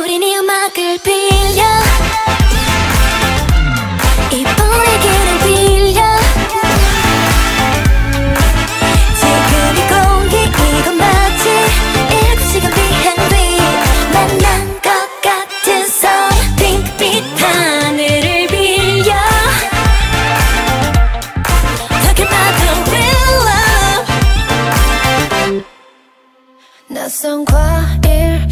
우린 이 네 음악을 빌려. 이 분위기를 빌려. 지금 이 공기 이건 마치 일곱 시간 비행기. 만난 것 같은 선 핑크빛 하늘을 빌려. Talking about the real love 낯선 과일